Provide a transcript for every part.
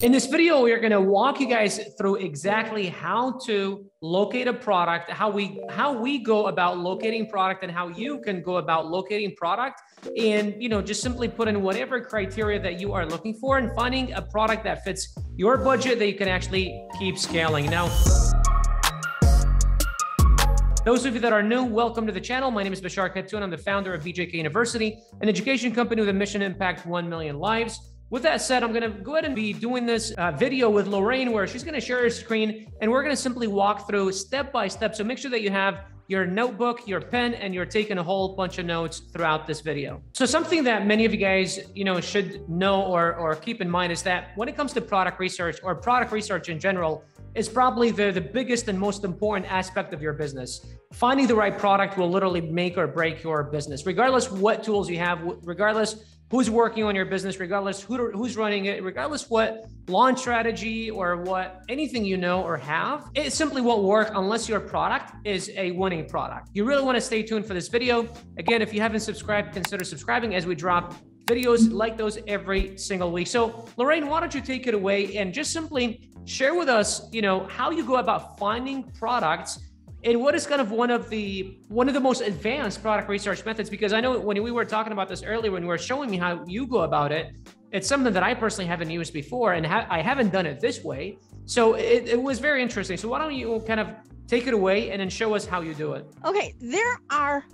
In this video, we're going to walk you guys through exactly how to locate a product, how we how we go about locating product and how you can go about locating product and you know just simply put in whatever criteria that you are looking for and finding a product that fits your budget that you can actually keep scaling. Now, those of you that are new, welcome to the channel. My name is Bashar Katou. I'm the founder of BJK University, an education company with a mission to impact 1 million lives. With that said, I'm going to go ahead and be doing this uh, video with Lorraine where she's going to share her screen and we're going to simply walk through step by step. So make sure that you have your notebook, your pen, and you're taking a whole bunch of notes throughout this video. So something that many of you guys, you know, should know or, or keep in mind is that when it comes to product research or product research in general, is probably the, the biggest and most important aspect of your business. Finding the right product will literally make or break your business, regardless what tools you have, regardless who's working on your business, regardless who, who's running it, regardless what launch strategy or what anything you know or have, it simply won't work unless your product is a winning product. You really want to stay tuned for this video. Again, if you haven't subscribed, consider subscribing as we drop videos like those every single week. So, Lorraine, why don't you take it away and just simply share with us, you know, how you go about finding products and what is kind of one of the one of the most advanced product research methods. Because i know when we were talking about this earlier when you were showing me how you go about it it's something that i personally haven't used before and ha- i haven't done it this way. So it, it was very interesting. So why don't you kind of take it away and then show us how you do it okay there are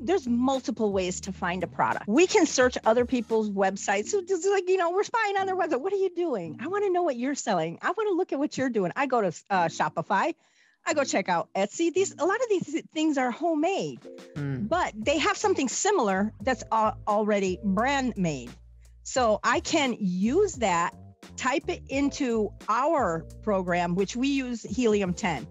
there's multiple ways to find a product we can search other people's websites so just like you know we're spying on their website what are you doing i want to know what you're selling i want to look at what you're doing i go to uh, shopify I go check out Etsy. These a lot of these things are homemade, mm. but they have something similar that's already brand made. So I can use that, type it into our program, which we use Helium 10.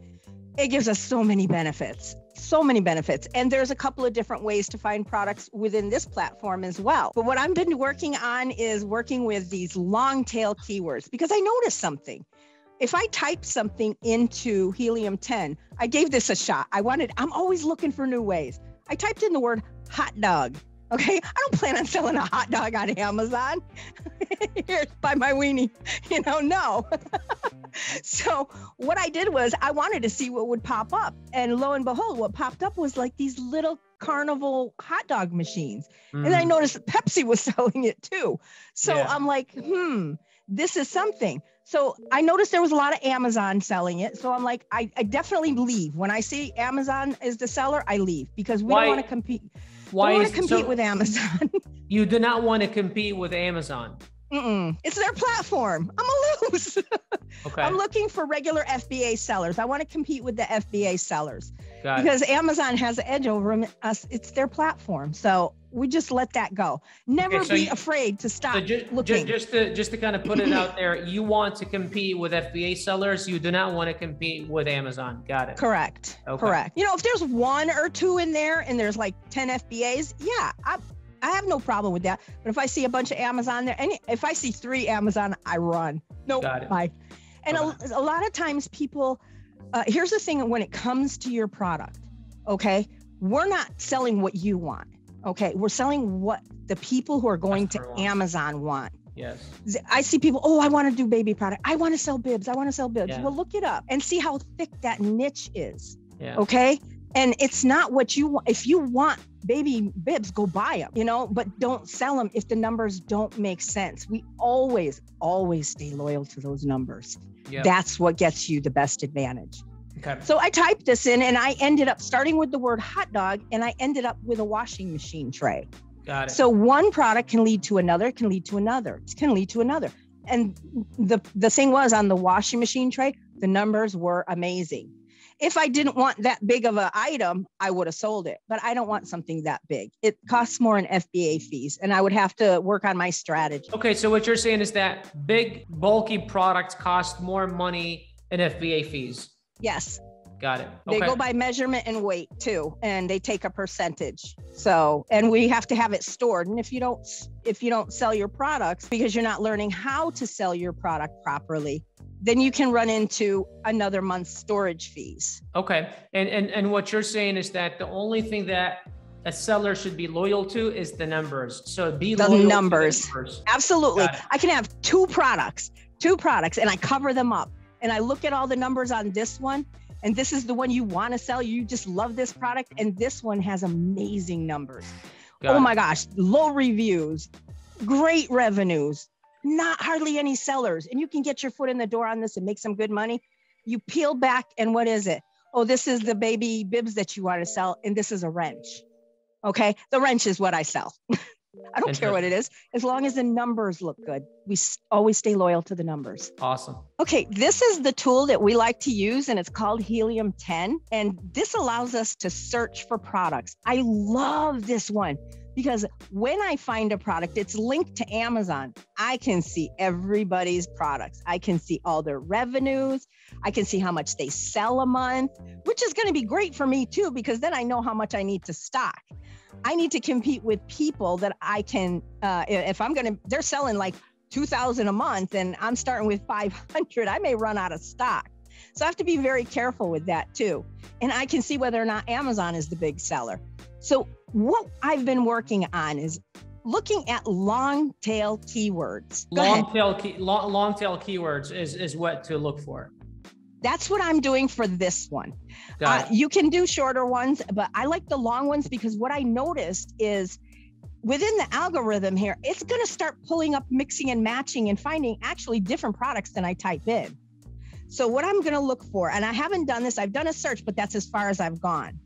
It gives us so many benefits, so many benefits. And there's a couple of different ways to find products within this platform as well. But what I've been working on is working with these long tail keywords because I noticed something if I type something into Helium 10, I gave this a shot. I wanted, I'm always looking for new ways. I typed in the word hot dog. Okay. I don't plan on selling a hot dog on Amazon. Here's by my weenie. You know, no. so what I did was I wanted to see what would pop up. And lo and behold, what popped up was like these little carnival hot dog machines. Mm. And I mm. noticed Pepsi was selling it too. So yeah. I'm like, hmm, this is something. So I noticed there was a lot of Amazon selling it. So I'm like, I, I definitely leave. When I see Amazon is the seller, I leave because we why, don't want to compete. Why want to compete so with Amazon? you do not want to compete with Amazon. Mm-mm. It's their platform. I'm a lose. okay. I'm looking for regular FBA sellers. I want to compete with the FBA sellers Got because it. Amazon has an edge over us. It's their platform. So we just let that go. Never okay, so be you, afraid to stop so just, looking. Just to just to kind of put it out there, you want to compete with FBA sellers. You do not want to compete with Amazon. Got it. Correct. Okay. Correct. You know, if there's one or two in there and there's like 10 FBAs, yeah, I, I have no problem with that. But if I see a bunch of Amazon there, and if I see three Amazon, I run. Nope. Got it. Bye. And a, a, lot of times people, uh, here's the thing when it comes to your product, okay, we're not selling what you want Okay, we're selling what the people who are going to Amazon want. Yes. I see people, oh, I want to do baby product. I want to sell bibs. I want to sell bibs. Yeah. Well, look it up and see how thick that niche is. Yeah. Okay. And it's not what you want. If you want baby bibs, go buy them, you know, but don't sell them if the numbers don't make sense. We always, always stay loyal to those numbers. Yep. That's what gets you the best advantage. Okay. So I typed this in and I ended up starting with the word hot dog and I ended up with a washing machine tray. Got it. So one product can lead to another, can lead to another, can lead to another. And the the thing was on the washing machine tray, the numbers were amazing. If I didn't want that big of an item, I would have sold it, but I don't want something that big. It costs more in FBA fees, and I would have to work on my strategy. Okay, so what you're saying is that big, bulky products cost more money in FBA fees. Yes. Got it. Okay. They go by measurement and weight too, and they take a percentage. So, and we have to have it stored. And if you don't, if you don't sell your products because you're not learning how to sell your product properly, then you can run into another month's storage fees. Okay. And and and what you're saying is that the only thing that a seller should be loyal to is the numbers. So be the numbers. the numbers. Absolutely. I can have two products two products, and I cover them up. And I look at all the numbers on this one, and this is the one you want to sell. You just love this product, and this one has amazing numbers. Got oh it. my gosh, low reviews, great revenues, not hardly any sellers, and you can get your foot in the door on this and make some good money. You peel back, and what is it? Oh, this is the baby bibs that you want to sell, and this is a wrench. Okay, the wrench is what I sell. I don't care what it is, as long as the numbers look good. We always stay loyal to the numbers. Awesome. Okay, this is the tool that we like to use, and it's called Helium 10. And this allows us to search for products. I love this one because when I find a product, it's linked to Amazon. I can see everybody's products. I can see all their revenues. I can see how much they sell a month, which is going to be great for me too, because then I know how much I need to stock. I need to compete with people that I can, uh, if I'm going to, they're selling like 2000 a month and I'm starting with 500, I may run out of stock. So I have to be very careful with that too. And I can see whether or not Amazon is the big seller. So what I've been working on is looking at long tail keywords. Go long ahead. tail key, long, long tail keywords is is what to look for. That's what I'm doing for this one. Uh, you can do shorter ones, but I like the long ones because what I noticed is within the algorithm here, it's going to start pulling up mixing and matching and finding actually different products than I type in. So, what I'm going to look for, and I haven't done this, I've done a search, but that's as far as I've gone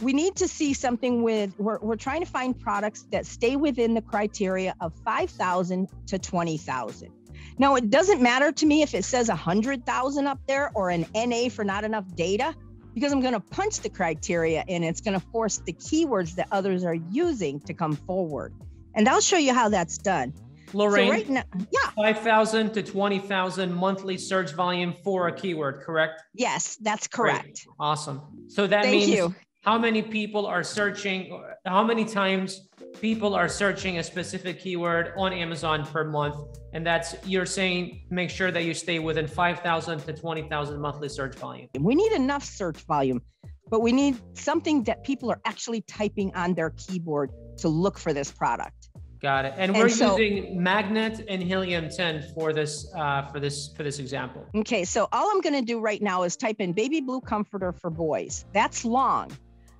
we need to see something with we're, we're trying to find products that stay within the criteria of 5000 to 20000 now it doesn't matter to me if it says 100000 up there or an na for not enough data because i'm going to punch the criteria and it's going to force the keywords that others are using to come forward and i'll show you how that's done Lorraine, so right now, yeah, 5,000 to 20,000 monthly search volume for a keyword, correct? Yes, that's correct. Great. Awesome. So that Thank means you how many people are searching, how many times people are searching a specific keyword on Amazon per month. And that's, you're saying, make sure that you stay within 5,000 to 20,000 monthly search volume. We need enough search volume, but we need something that people are actually typing on their keyboard to look for this product. Got it. And, and we're so, using Magnet and Helium 10 for this uh, for this for this example. Okay, so all I'm going to do right now is type in baby blue comforter for boys. That's long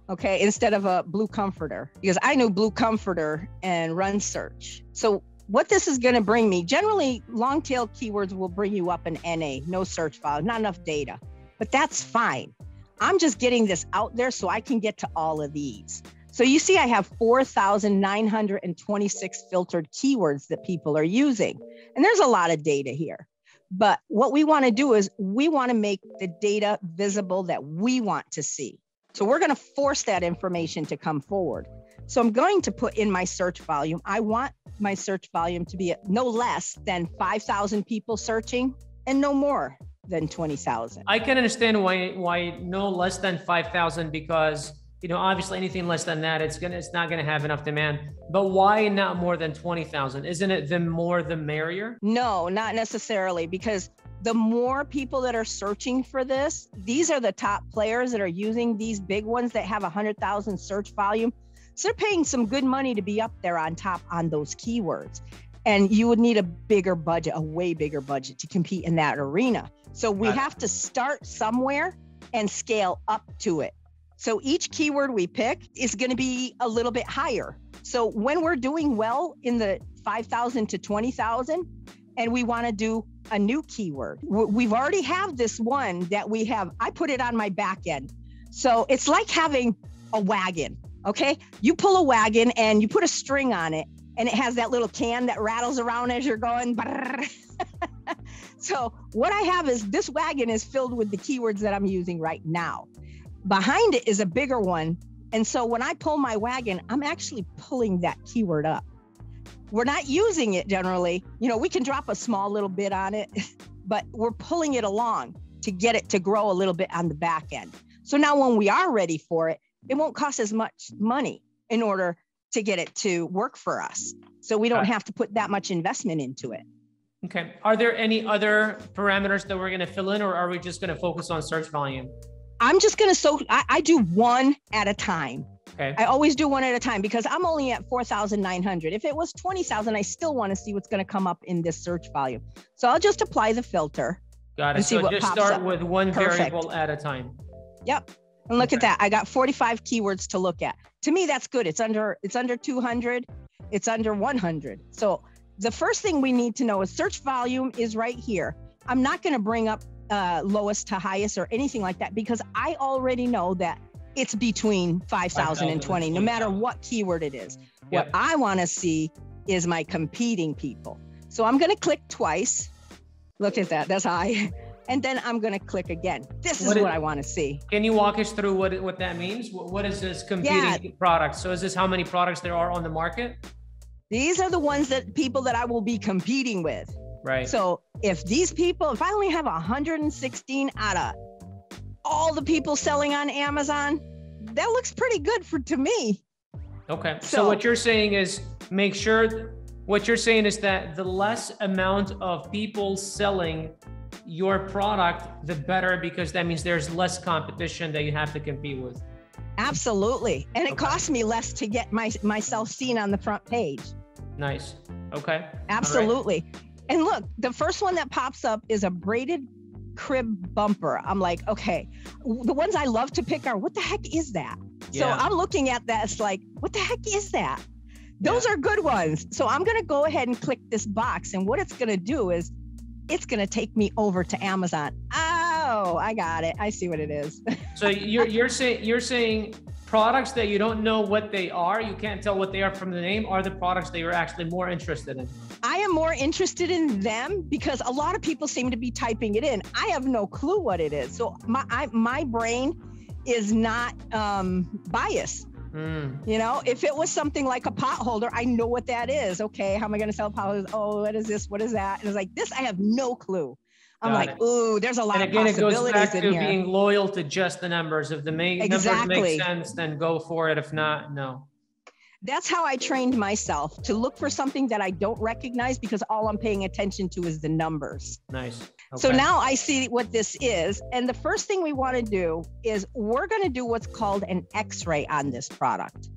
okay, instead of a blue comforter, because I know blue comforter and run search. So what this is going to bring me, generally long tail keywords will bring you up an NA, no search file, not enough data, but that's fine. I'm just getting this out there so I can get to all of these. So you see, I have 4,926 filtered keywords that people are using. And there's a lot of data here. But what we want to do is we want to make the data visible that we want to see. So we're going to force that information to come forward. So I'm going to put in my search volume. I want my search volume to be no less than 5,000 people searching and no more than 20,000. I can understand why why no less than 5,000 because you know obviously anything less than that it's gonna it's not gonna have enough demand. But why not more than 20,000? Isn't it the more the merrier? No, not necessarily because the more people that are searching for this, these are the top players that are using these big ones that have a 100,000 search volume. So they're paying some good money to be up there on top on those keywords. And you would need a bigger budget, a way bigger budget to compete in that arena. So we have to start somewhere and scale up to it. So each keyword we pick is going to be a little bit higher. So when we're doing well in the 5,000 to 20,000 and we want to do a new keyword. We've already have this one that we have. I put it on my back end. So it's like having a wagon. Okay. You pull a wagon and you put a string on it and it has that little can that rattles around as you're going. so what I have is this wagon is filled with the keywords that I'm using right now. Behind it is a bigger one. And so when I pull my wagon, I'm actually pulling that keyword up we're not using it generally. You know, we can drop a small little bit on it, but we're pulling it along to get it to grow a little bit on the back end. So now when we are ready for it, it won't cost as much money in order to get it to work for us. So we don't have to put that much investment into it. Okay. Are there any other parameters that we're going to fill in, or are we just going to focus on search volume? I'm just gonna so I, I do one at a time. Okay. I always do one at a time because I'm only at 4,900. If it was 20,000, I still want to see what's going to come up in this search volume. So I'll just apply the filter. Got it. and see So what just pops start up. with one Perfect. variable at a time. Yep. And look at that. I got 45 keywords to look at. To me, that's good. It's under it's under 200. It's under 100. So the first thing we need to know is search volume is right here. I'm not going to bring up uh, lowest to highest or anything like that because I already know that it's between 5,000 and 20, no matter what keyword it is. Yep. What I want to see is my competing people. So I'm going to click twice. Look at that. That's high. And then I'm going to click again. This is What what, is- I want to see. Can you walk us through what what that means? What, what is this competing Yeah. product? So is this how many products there are on the market? These are the ones that people that I will be competing with. Right. So if these people, if I only have 116 out of all the people selling on Amazon, that looks pretty good for to me. Okay. So, So- what you're saying is make sure what you're saying is that the less amount of people selling your product, the better because that means there's less competition that you have to compete with. Absolutely. And it Okay. costs me less to get my myself seen on the front page. Nice. Okay. Absolutely. And look, the first one that pops up is a braided crib bumper. I'm like, okay. The ones I love to pick are what the heck is that? So I'm looking at that. It's like, what the heck is that? Those are good ones. So I'm going to go ahead and click this box. And what it's going to do is it's going to take me over to Amazon. Oh, I got it. I see what it is. So you're you're saying you're saying products that you don't know what they are, you can't tell what they are from the name, are the products that you're actually more interested in. I am more interested in them because a lot of people seem to be typing it in. I have no clue what it is. So my I, my brain is not um, biased. Mm, You know, if it was something like a pot holder, I know what that is. Okay, how am I going to sell pot holders? Oh, what is this? What is that? And it's like this, I have no clue. I'm Got like, it. ooh, there's a lot And of again, it goes back in to here. being loyal to just the numbers. If the ma- numbers Exactly. make sense, then go for it. If not, no. That's how I trained myself to look for something that I don't recognize because all I'm paying attention to is the numbers. Nice. So now I see what this is. And the first thing we want to do is we're going to do what's called an x ray on this product.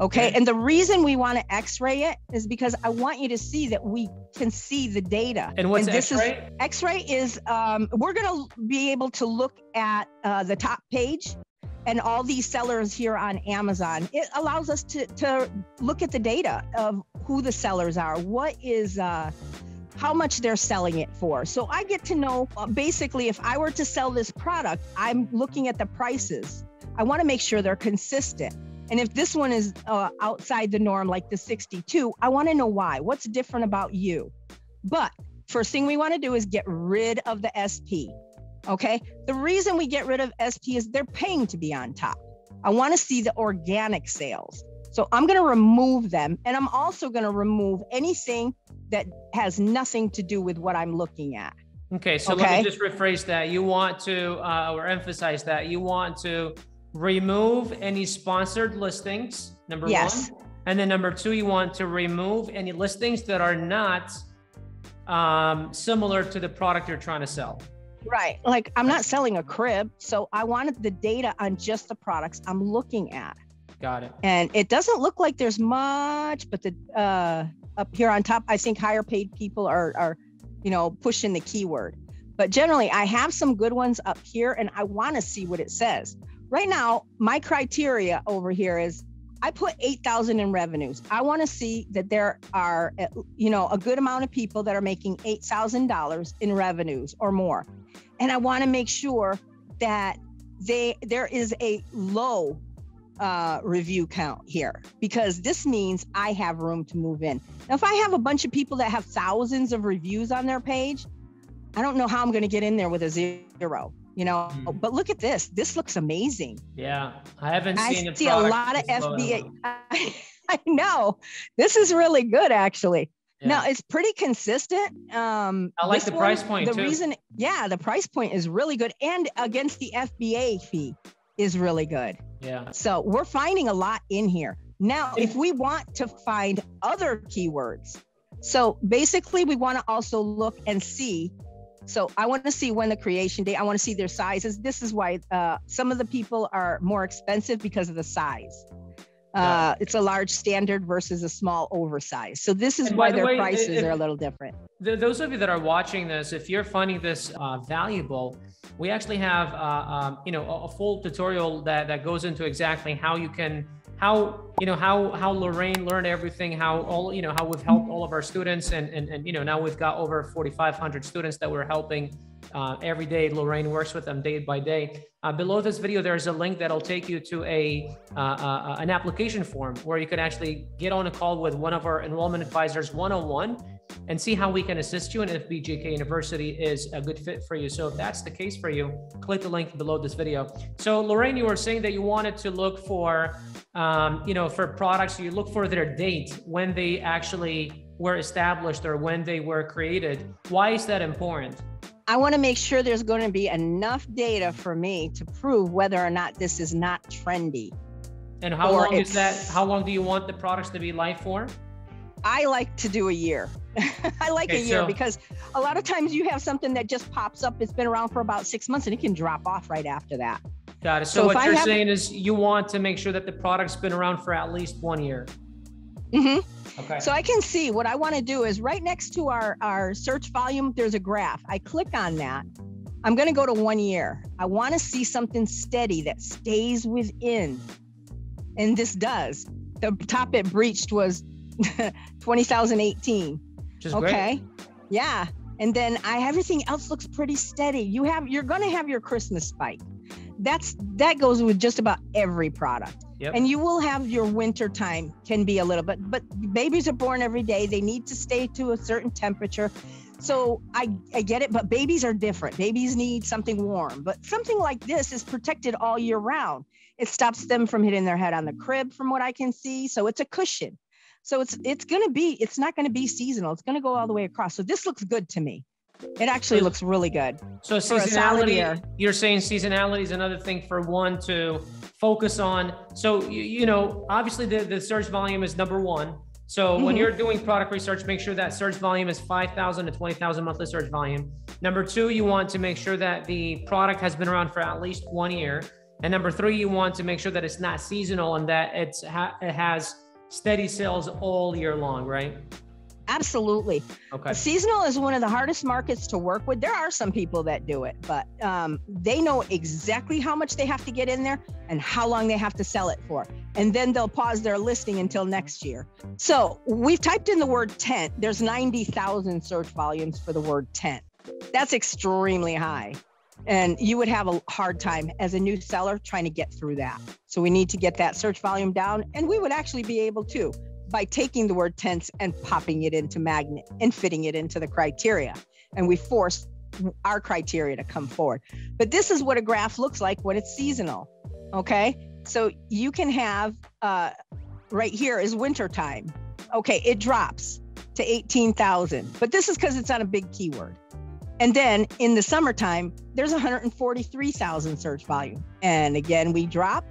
Okay. Okay. And the reason we want to x ray it is because I want you to see that we can see the data. And what's this is X-ray? x ray is um, we're going to be able to look at uh, the top page and all these sellers here on Amazon. It allows us to, to look at the data of who the sellers are, what is. Uh, how much they're selling it for. So I get to know uh, basically if I were to sell this product, I'm looking at the prices. I want to make sure they're consistent. And if this one is uh, outside the norm, like the 62, I want to know why. What's different about you? But first thing we want to do is get rid of the SP. Okay. The reason we get rid of SP is they're paying to be on top. I want to see the organic sales. So I'm going to remove them. And I'm also going to remove anything that has nothing to do with what I'm looking at. Okay, so let Okay. me just rephrase that. You want to, uh, or emphasize that you want to remove any sponsored listings, number Yes. one. And then number two, you want to remove any listings that are not um, similar to the product you're trying to sell. Right. Like I'm not selling a crib. So I wanted the data on just the products I'm looking at. Got it. And it doesn't look like there's much, but the uh, up here on top, I think higher paid people are, are, you know, pushing the keyword. But generally, I have some good ones up here and I want to see what it says. Right now, my criteria over here is I put 8,000 in revenues. I want to see that there are, you know, a good amount of people that are making $8,000 in revenues or more. And I want to make sure that they there is a low uh, review count here because this means I have room to move in. Now, if I have a bunch of people that have thousands of reviews on their page, I don't know how I'm going to get in there with a zero. You know, Mhm. but look at this. This looks amazing. Yeah, I haven't I seen see a lot of this low in a FBA. I, I know this is really good, actually. Yeah. Now it's pretty consistent. Um, I like the price point, The too. reason, yeah, the price point is really good, and against the FBA fee is really good. yeah. So we're finding a lot in here. Now, if we want to find other keywords, so basically we want to also look and see So I want to see when the creation date. I want to see their sizes. This is why uh, some of the people are more expensive because of the size. Uh, it's a large standard versus a small oversized. So this is why the their way, prices if, are a little different. The, those of you that are watching this, if you're finding this uh, valuable, we actually have uh, um, you know a full tutorial that that goes into exactly how you can how you know how how Lorraine learned everything, how all you know how we've helped all of our students, and and, and you know now we've got over 4,500 students that we're helping uh, every day. Lorraine works with them day by day. Uh, below this video, there's a link that'll take you to a uh, uh an application form where you can actually get on a call with one of our enrollment advisors one on one and see how we can assist you and if BJK University is a good fit for you. So if that's the case for you, click the link below this video. So Lorraine, you were saying that you wanted to look for, um, you know, for products, you look for their date when they actually were established or when they were created. Why is that important? I want to make sure there's going to be enough data for me to prove whether or not this is not trendy. And how long is that? How long do you want the products to be live for? I like to do a year. I like okay, a year so, because a lot of times you have something that just pops up. It's been around for about six months and it can drop off right after that. Got it. So, so what you're saying is you want to make sure that the product's been around for at least one year. Mm-hmm. Okay. So I can see what I want to do is right next to our, our search volume, there's a graph. I click on that. I'm going to go to one year. I want to see something steady that stays within. And this does. The top it breached was 2018. okay. Great. Yeah. And then I everything else looks pretty steady. You have you're gonna have your Christmas spike. That's that goes with just about every product. Yep. And you will have your winter time can be a little bit, but babies are born every day. They need to stay to a certain temperature. So I, I get it, but babies are different. Babies need something warm, but something like this is protected all year round. It stops them from hitting their head on the crib, from what I can see. So it's a cushion. So it's it's going to be it's not going to be seasonal. It's going to go all the way across. So this looks good to me. It actually looks really good. So seasonality, you're saying seasonality is another thing for one to focus on. So you, you know, obviously the, the search volume is number one. So mm-hmm. when you're doing product research, make sure that search volume is 5,000 to 20,000 monthly search volume. Number two, you want to make sure that the product has been around for at least one year. And number three, you want to make sure that it's not seasonal and that it's ha- it has steady sales all year long, right? Absolutely. Okay. Seasonal is one of the hardest markets to work with. There are some people that do it, but um, they know exactly how much they have to get in there and how long they have to sell it for. And then they'll pause their listing until next year. So we've typed in the word tent. There's 90,000 search volumes for the word tent. That's extremely high and you would have a hard time as a new seller trying to get through that. So we need to get that search volume down, and we would actually be able to by taking the word tense and popping it into magnet and fitting it into the criteria. And we force our criteria to come forward. But this is what a graph looks like when it's seasonal. Okay. So you can have uh, right here is winter time. Okay. It drops to 18,000, but this is because it's on a big keyword. And then in the summertime, there's 143,000 search volume. And again, we drop.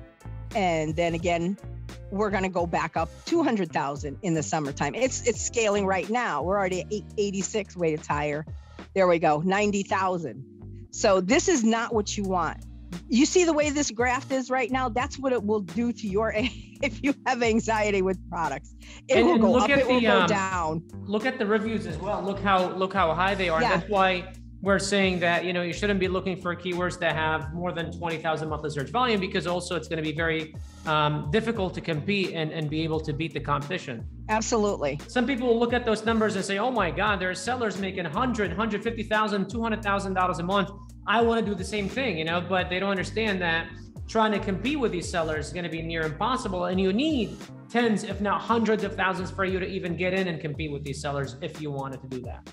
And then again, we're going to go back up 200,000 in the summertime. It's it's scaling right now. We're already at 86 weighted higher. There we go, 90,000. So this is not what you want. You see the way this graph is right now? That's what it will do to your if you have anxiety with products. It and, will go up, it will go um, down. Look at the reviews as well. Look how look how high they are. Yeah. That's why we're saying that you know you shouldn't be looking for keywords that have more than 20,000 monthly search volume because also it's going to be very um, difficult to compete and, and be able to beat the competition. Absolutely. Some people will look at those numbers and say, oh my God, there are sellers making 100, 150,000, $200,000 a month. I want to do the same thing, you know, but they don't understand that trying to compete with these sellers is going to be near impossible. And you need tens, if not hundreds of thousands for you to even get in and compete with these sellers if you wanted to do that.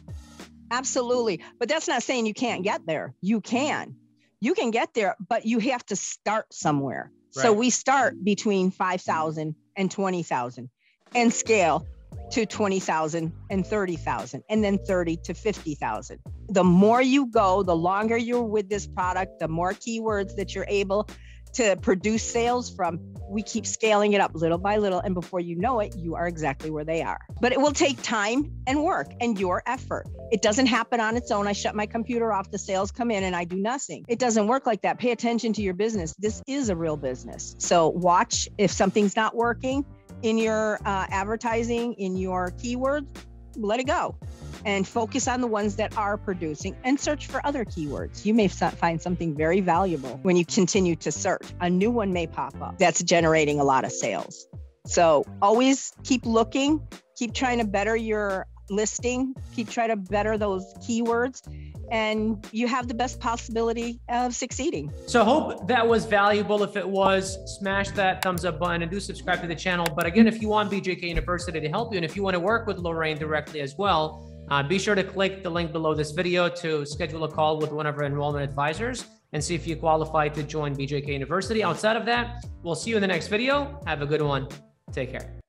Absolutely. But that's not saying you can't get there. You can. You can get there, but you have to start somewhere. Right. So we start between 5,000 and 20,000 and scale to 20,000 and 30,000 and then 30 to 50,000. The more you go, the longer you're with this product, the more keywords that you're able to produce sales from, we keep scaling it up little by little. And before you know it, you are exactly where they are. But it will take time and work and your effort. It doesn't happen on its own. I shut my computer off, the sales come in, and I do nothing. It doesn't work like that. Pay attention to your business. This is a real business. So watch if something's not working in your uh, advertising, in your keywords, let it go and focus on the ones that are producing and search for other keywords. You may find something very valuable when you continue to search. A new one may pop up that's generating a lot of sales. So always keep looking, keep trying to better your listing, keep trying to better those keywords and you have the best possibility of succeeding. So hope that was valuable. If it was, smash that thumbs up button and do subscribe to the channel. But again, if you want BJK University to help you and if you want to work with Lorraine directly as well, uh, be sure to click the link below this video to schedule a call with one of our enrollment advisors and see if you qualify to join BJK University. Outside of that, we'll see you in the next video. Have a good one. Take care.